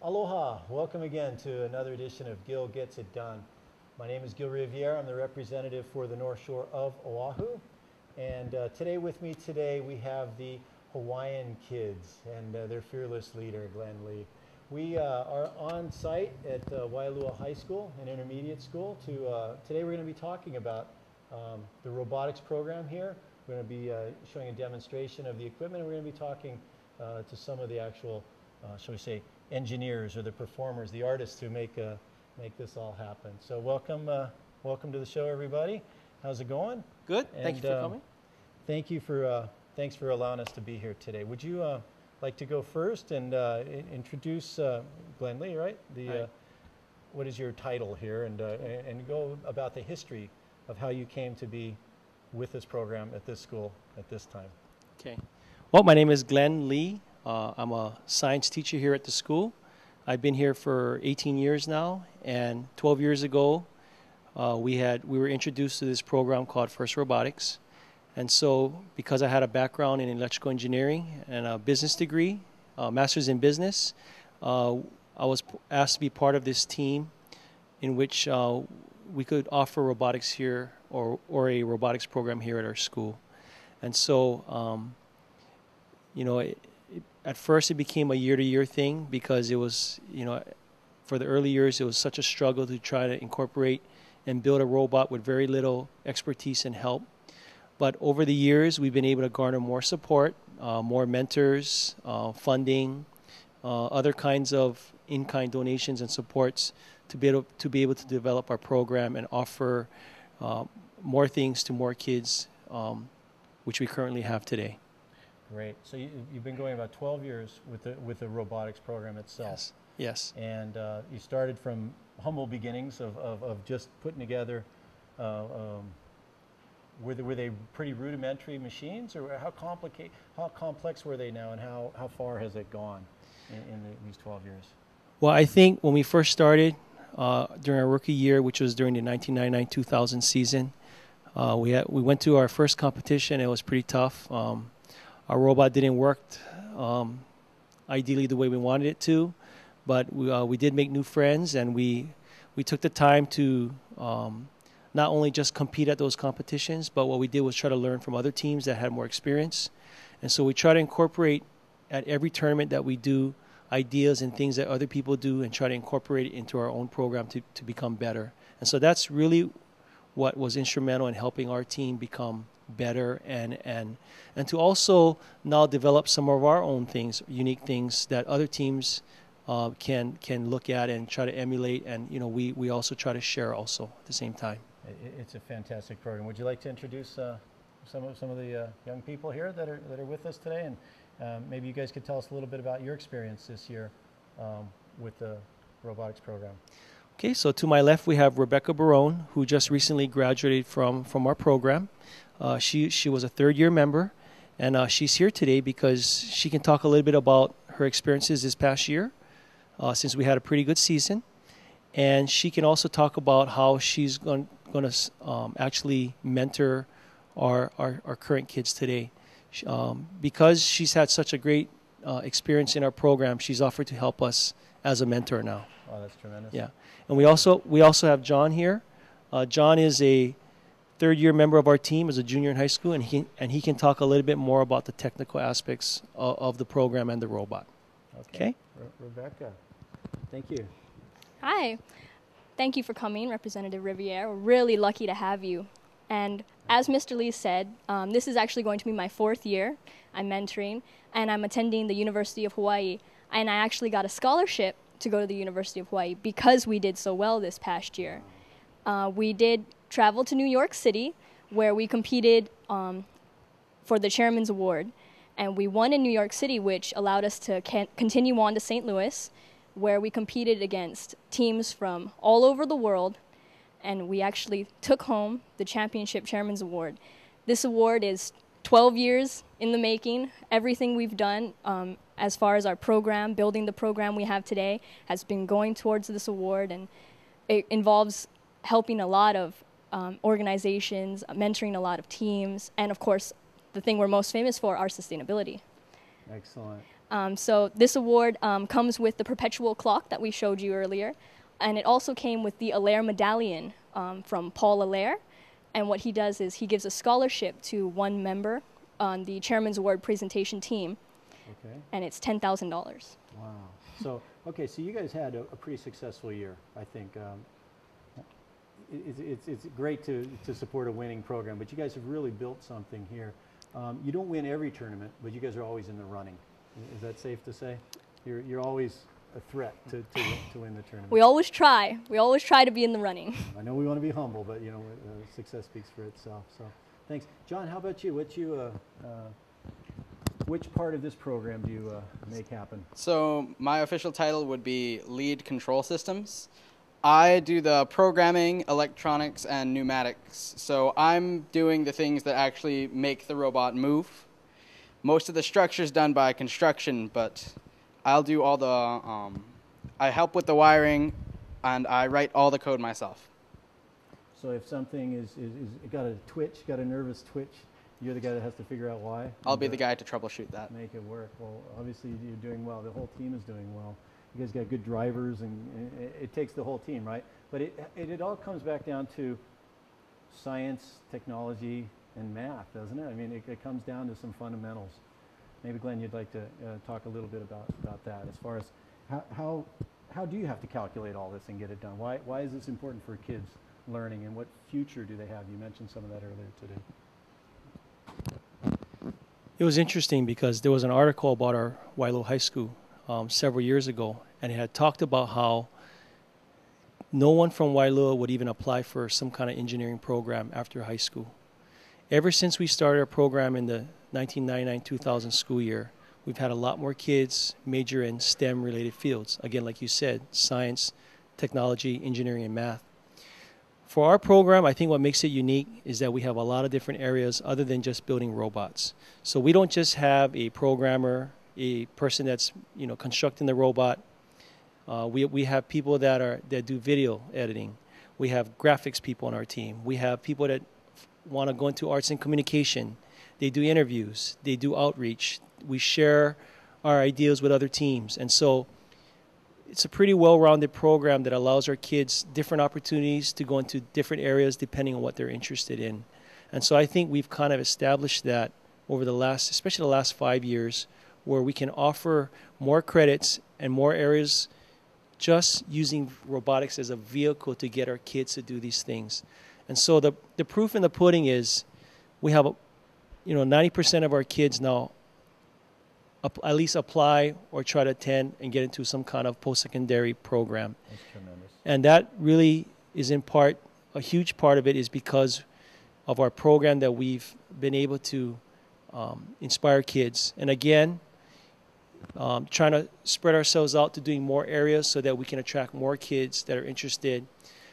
Aloha, welcome again to another edition of Gil Gets It Done. My name is Gil Riviere. I'm the representative for the North Shore of Oahu. And uh, today with me today we have the Hawaiian kids and uh, their fearless leader, Glenn Lee. We uh, are on site at uh, Waialua High School, an intermediate school. To uh, Today we're going to be talking about um, the robotics program here. We're going to be uh, showing a demonstration of the equipment and we're going to be talking to some of the actual, shall we say, engineers or the performers, the artists who make, uh, make this all happen. So welcome, uh, welcome to the show, everybody. How's it going? Good. Thank you for And, um, coming. Thank you for, uh, thanks for allowing us to be here today. Would you uh, like to go first and uh, introduce uh, Glenn Lee, right? The, Right. uh, what is your title here? And, uh, and go about the history of how you came to be with this program at this school at this time. Okay. Well, my name is Glenn Lee. Uh, I'm a science teacher here at the school. I've been here for 18 years now, and 12 years ago, uh, we had we were introduced to this program called First Robotics. And so, because I had a background in electrical engineering and a business degree, a master's in business, uh, I was asked to be part of this team in which uh, we could offer robotics here or, or a robotics program here at our school. And so, um, you know, at first it became a year to year thing because it was, you know, for the early years, it was such a struggle to try to incorporate and build a robot with very little expertise and help. But over the years, we've been able to garner more support, uh, more mentors, uh, funding, uh, other kinds of in-kind donations and supports to be able to be able to develop our program and offer uh, more things to more kids, um, which we currently have today. Great. So you, you've been going about 12 years with the, with the robotics program itself. Yes. Yes. And uh, you started from humble beginnings of, of, of just putting together, uh, um, were, they, were they pretty rudimentary machines or how, complicate, how complex were they now and how, how far has it gone in, in the, these 12 years? Well, I think when we first started uh, during our rookie year, which was during the 1999-2000 season, uh, we had, we went to our first competition. It was pretty tough. Um, our robot didn't work um, ideally the way we wanted it to, but we, uh, we did make new friends, and we we took the time to um, not only just compete at those competitions, but what we did was try to learn from other teams that had more experience, and so we try to incorporate at every tournament that we do ideas and things that other people do and try to incorporate it into our own program to, to become better. And so that's really what was instrumental in helping our team become better and, and, and to also now develop some of our own things, unique things that other teams uh, can, can look at and try to emulate. And, you know, we, we also try to share also at the same time. It's a fantastic program. Would you like to introduce uh, some of some of the uh, young people here that are that are with us today, and um, maybe you guys could tell us a little bit about your experience this year um, with the robotics program. Okay, so to my left we have Rebecca Barone, who just recently graduated from, from our program. Uh, she, she was a third year member, and uh, she's here today because she can talk a little bit about her experiences this past year, uh, since we had a pretty good season. And she can also talk about how she's going, to um, actually mentor our, our, our current kids today. Um, because she's had such a great uh, experience in our program, she's offered to help us as a mentor now. Oh, that's tremendous. Yeah, and we also we also have John here. Uh, John is a third year member of our team as a junior in high school, and he and he can talk a little bit more about the technical aspects of, of the program and the robot. Okay. Re- Rebecca, thank you. Hi. Thank you for coming, Representative Riviere. We're really lucky to have you. And as Mr. Lee said, um, this is actually going to be my fourth year. I'm mentoring, and I'm attending the University of Hawaii. And I actually got a scholarship to go to the University of Hawaii because we did so well this past year. Uh, we did travel to New York City, where we competed um, for the Chairman's Award. And we won in New York City, which allowed us to continue on to St. Louis, where we competed against teams from all over the world. And we actually took home the Championship Chairman's Award. This award is 12 years in the making. Everything we've done um, as far as our program, building the program we have today, has been going towards this award. And it involves helping a lot of um, organizations, mentoring a lot of teams, and of course, the thing we're most famous for, our sustainability. Excellent. Um, so this award um, comes with the perpetual clock that we showed you earlier, and it also came with the Allaire Medallion um, from Paul Allaire. And what he does is he gives a scholarship to one member on the Chairman's Award presentation team, Okay. and it's ten thousand dollars. Wow. So, okay, so you guys had a, a pretty successful year, I think. Um, it, it's, it's, it's great to, to support a winning program, but you guys have really built something here. Um, you don't win every tournament, but you guys are always in the running. Is that safe to say? You're, you're always a threat to, to, win- to win the tournament. We always try. We always try to be in the running. I know we want to be humble, but you know, uh, success speaks for itself. So, thanks, John. How about you? What you, uh, uh, which part of this program do you uh, make happen? So my official title would be lead control systems. I do the programming, electronics, and pneumatics. So I'm doing the things that actually make the robot move. Most of the structure is done by construction, but I'll do all the. Um, I help with the wiring, and I write all the code myself. So, if something is, is, is got a twitch, got a nervous twitch, you're the guy that has to figure out why. I'll be the guy to troubleshoot that. Make it work. Well, obviously you're doing well. The whole team is doing well. You guys got good drivers, and it, it takes the whole team, right? But it, it, it all comes back down to science, technology, and math, doesn't it? I mean, it, it comes down to some fundamentals. Maybe Glenn, you'd like to uh, talk a little bit about, about that as far as how, how, how do you have to calculate all this and get it done? Why, why is this important for kids learning, and what future do they have? You mentioned some of that earlier today. It was interesting because there was an article about our Waialua High School um, several years ago, and it had talked about how no one from Waialua would even apply for some kind of engineering program after high school. Ever since we started our program in the 1999-2000 school year, we've had a lot more kids major in STEM-related fields. Again, like you said, science, technology, engineering, and math. For our program, I think what makes it unique is that we have a lot of different areas other than just building robots. So we don't just have a programmer, a person that's you know constructing the robot. Uh, we we have people that are that do video editing. We have graphics people on our team. We have people that want to go into arts and communication. They do interviews. They do outreach. We share our ideas with other teams, and so it's a pretty well-rounded program that allows our kids different opportunities to go into different areas depending on what they're interested in. And so I think we've kind of established that over the last, especially the last five years, where we can offer more credits and more areas just using robotics as a vehicle to get our kids to do these things. And so the, the proof in the pudding is we have, you know, 90% of our kids now ap- at least apply or try to attend and get into some kind of post-secondary program. That's tremendous. And that really is in part, a huge part of it is because of our program that we've been able to um, inspire kids. And again, um, trying to spread ourselves out to doing more areas so that we can attract more kids that are interested.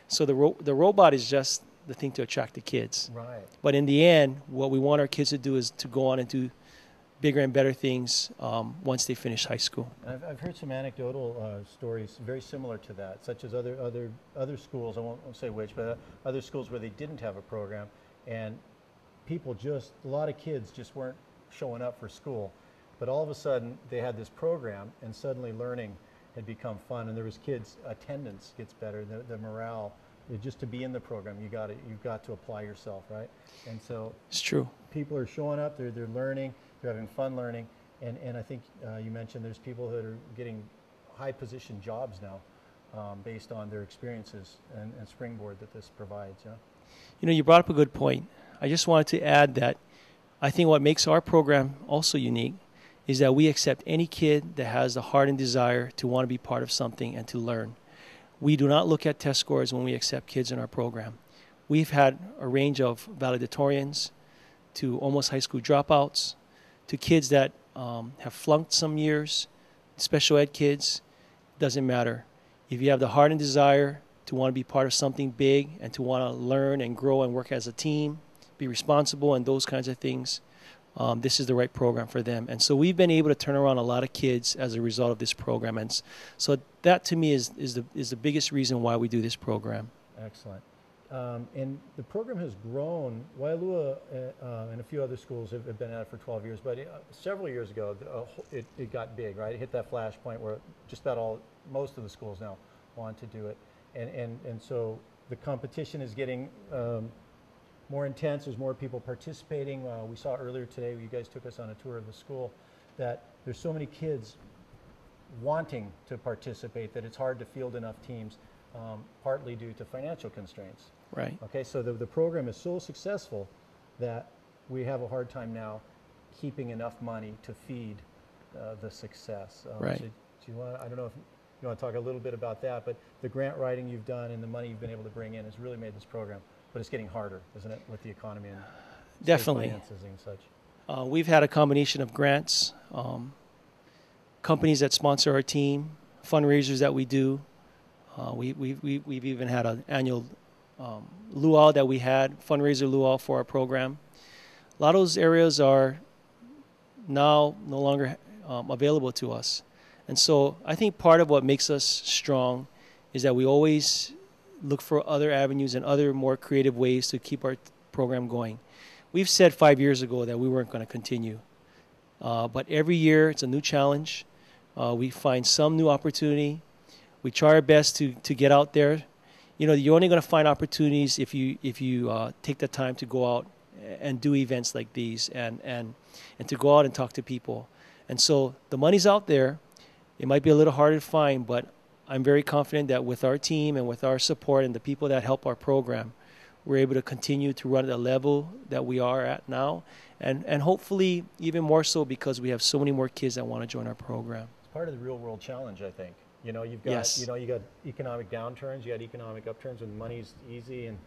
So the, ro- the robot is just the thing to attract the kids. Right. But in the end, what we want our kids to do is to go on and do bigger and better things um, once they finish high school. I've, I've heard some anecdotal uh, stories very similar to that, such as other other other schools. I won't, won't say which, but uh, other schools where they didn't have a program, and people just a lot of kids just weren't showing up for school, but all of a sudden they had this program, and suddenly learning had become fun, and there was kids attendance gets better, the, the morale. Just to be in the program, you got to you've got to apply yourself, right? And so It's true. people are showing up, they're, they're learning, they're having fun learning. And, and I think uh, you mentioned there's people that are getting high position jobs now um, based on their experiences and, and springboard that this provides. Yeah? You know, you brought up a good point. I just wanted to add that I think what makes our program also unique is that we accept any kid that has the heart and desire to want to be part of something and to learn. We do not look at test scores when we accept kids in our program. We've had a range of valedictorians to almost high school dropouts to kids that um, have flunked some years, special ed kids. Doesn't matter. If you have the heart and desire to want to be part of something big and to want to learn and grow and work as a team, be responsible, and those kinds of things, um, this is the right program for them. And so we've been able to turn around a lot of kids as a result of this program. And so that to me is, is, the, is the biggest reason why we do this program. Excellent. Um, and the program has grown. Waialua uh, uh, and a few other schools have, have been at it for 12 years, but uh, several years ago, uh, it, it got big, right? It hit that flash point where just about all, most of the schools now want to do it. And, and, and so the competition is getting um, more intense. There's more people participating. Uh, we saw earlier today, you guys took us on a tour of the school, that there's so many kids wanting to participate that it's hard to field enough teams, um, partly due to financial constraints. Right. Okay, so the, the program is so successful that we have a hard time now keeping enough money to feed uh, the success. Um, Right. so do you want, I don't know if you want to talk a little bit about that, but the grant writing you've done and the money you've been able to bring in has really made this program, but it's getting harder, isn't it, with the economy and Definitely. finances and such. Uh, we've had a combination of grants, um, companies that sponsor our team, fundraisers that we do. Uh, we, we, we, we've even had an annual um, luau that we had, fundraiser luau for our program. A lot of those areas are now no longer um, available to us. And so I think part of what makes us strong is that we always look for other avenues and other more creative ways to keep our program going. We've said five years ago that we weren't going to continue. Uh, but every year it's a new challenge. Uh, we find some new opportunity. We try our best to, to get out there. You know, you're only going to find opportunities if you if you uh, take the time to go out and do events like these and, and and to go out and talk to people. And so the money's out there. It might be a little harder to find, but I'm very confident that with our team and with our support and the people that help our program, we're able to continue to run at the level that we are at now, and and hopefully even more so because we have so many more kids that want to join our program. It's part of the real world challenge, I think. You know, you've got Yes. you know you got economic downturns, you got economic upturns when money's easy and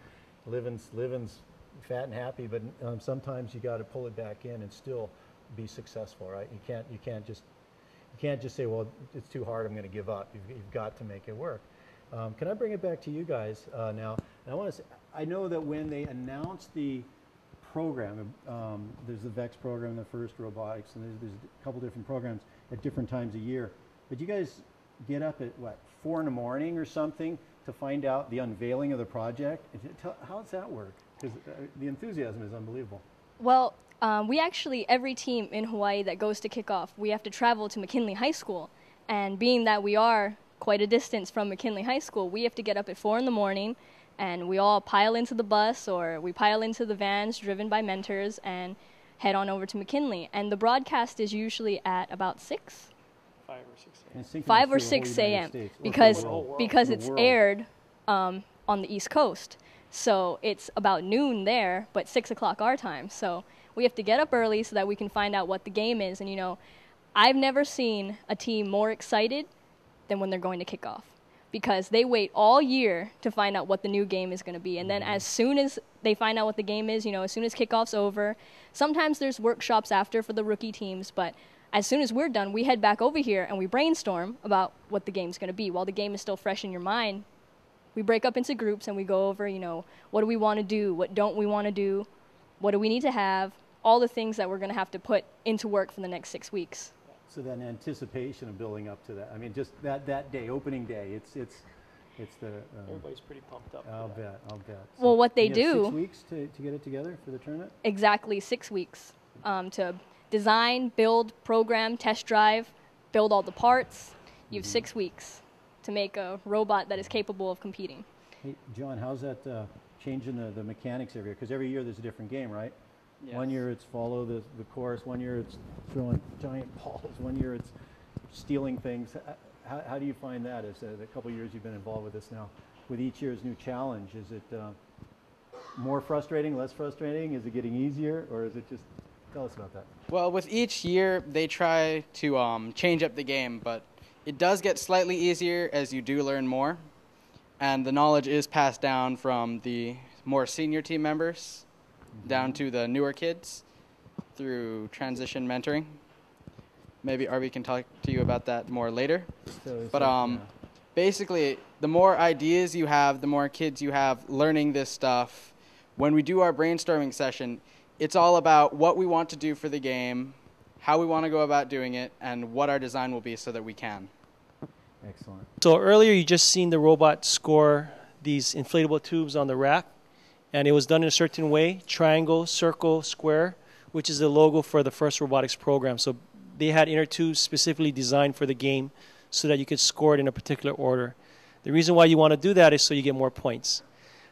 living's living's fat and happy, but um, sometimes you got to pull it back in and still be successful, right? You can't you can't just you can't just say, well, it's too hard, I'm going to give up. You've, you've got to make it work. Um, can I bring it back to you guys uh, now? And I want to say, I know that when they announced the program, um, there's the VEX program, the first robotics, and there's, there's a couple different programs at different times a year. But you guys get up at what, four in the morning or something to find out the unveiling of the project? How does that work? Because uh, the enthusiasm is unbelievable. Well, um, we actually, every team in Hawaii that goes to kickoff, we have to travel to McKinley High School. And being that we are quite a distance from McKinley High School, we have to get up at 4 in the morning and we all pile into the bus or we pile into the vans driven by mentors and head on over to McKinley. And the broadcast is usually at about 6, Five or six. And 5 or through the whole 6 a.m. States, or for the because, because it's aired um, on the East Coast. So it's about noon there, but 6 o'clock our time. So we have to get up early so that we can find out what the game is. And, you know, I've never seen a team more excited than when they're going to kick off because they wait all year to find out what the new game is going to be. And then mm-hmm. as soon as they find out what the game is, you know, as soon as kickoff's over, sometimes there's workshops after for the rookie teams, but as soon as we're done, we head back over here and we brainstorm about what the game's going to be. While the game is still fresh in your mind, we break up into groups and we go over, you know, what do we want to do? What don't we want to do? What do we need to have? All the things that we're going to have to put into work for the next six weeks. So then anticipation of building up to that. I mean, just that, that day, opening day, it's, it's, it's the, um, Everybody's pretty pumped up. I'll bet, I'll bet. Well, what they and you have do- Six weeks to, to get it together for the tournament? exactly six weeks um, to design, build, program, test drive, build all the parts. You have six weeks to make a robot that is capable of competing. Hey, John, how's that uh, changing the, the mechanics every year? Because every year there's a different game, right? One year it's follow the, the course, one year it's throwing giant balls, one year it's stealing things. How, how do you find that as the couple years you've been involved with this now? With each year's new challenge, is it uh, more frustrating, less frustrating? Is it getting easier, or is it just, tell us about that. Well, with each year, they try to um, change up the game, but it does get slightly easier as you do learn more. And the knowledge is passed down from the more senior team members down to the newer kids through transition mentoring. Maybe Arby can talk to you about that more later. So But like, um, uh, basically, the more ideas you have, the more kids you have learning this stuff. When we do our brainstorming session, it's all about what we want to do for the game, how we want to go about doing it, and what our design will be so that we can. excellent. So earlier you just seen the robot score these inflatable tubes on the rack. And it was done in a certain way triangle, circle, square, which is the logo for the first robotics program. So they had inner tubes specifically designed for the game so that you could score it in a particular order. The reason why you want to do that is so you get more points.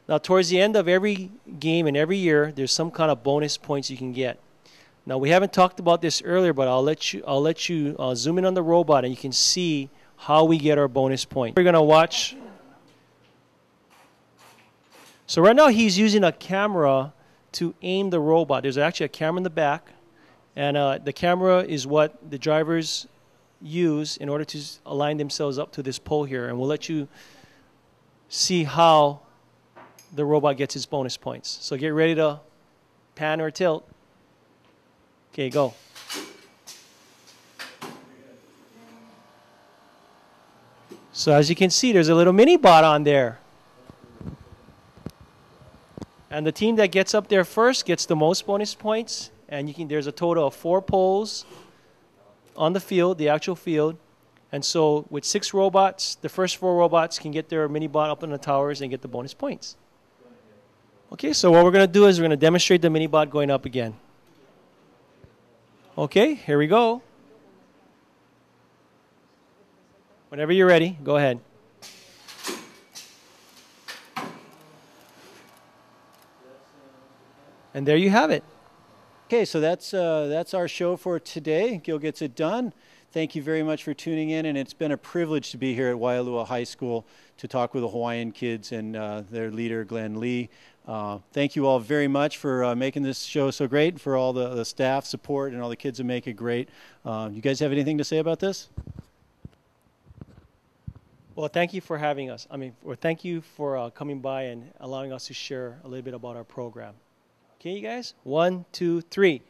Now, towards the end of every game and every year, there's some kind of bonus points you can get. Now, we haven't talked about this earlier, but I'll let you, I'll let you uh, zoom in on the robot and you can see how we get our bonus points. We're going to watch. So, right now, he's using a camera to aim the robot. There's actually a camera in the back, and uh, the camera is what the drivers use in order to align themselves up to this pole here. And we'll let you see how the robot gets its bonus points. So get ready to pan or tilt. Okay, go. So as you can see, there's a little mini bot on there. And the team that gets up there first gets the most bonus points. And you can there's a total of four poles on the field, the actual field. And so with six robots, the first four robots can get their mini bot up in the towers and get the bonus points. Okay, so what we're going to do is we're going to demonstrate the mini bot going up again. Okay, here we go. Whenever you're ready, go ahead. And there you have it. Okay, so that's uh, that's our show for today. Gil gets it done. Thank you very much for tuning in, and it's been a privilege to be here at Waialua High School to talk with the Hawaiian kids and uh, their leader, Glenn Lee. Uh, thank you all very much for uh, making this show so great, for all the, the, staff support and all the kids who make it great. Uh, you guys have anything to say about this? Well, thank you for having us. I mean, or thank you for uh, coming by and allowing us to share a little bit about our program. Okay, you guys? One, two, three.